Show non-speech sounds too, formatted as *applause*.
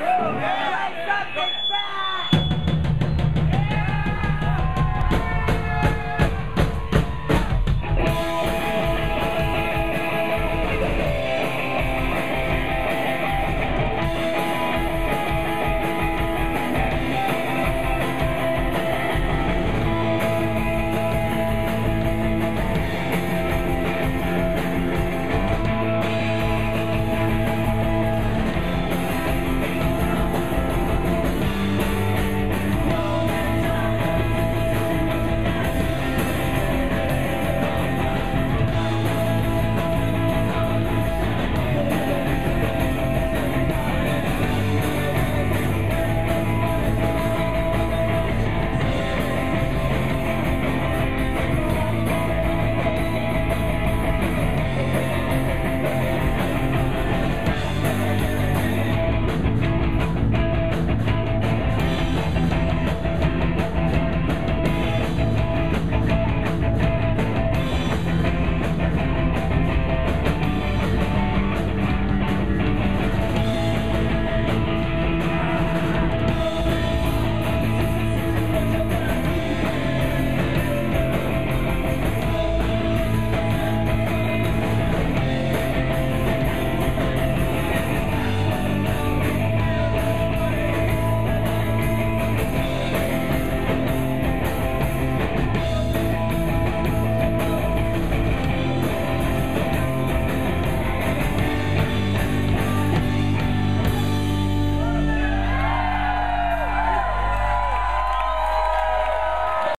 Woo! *laughs*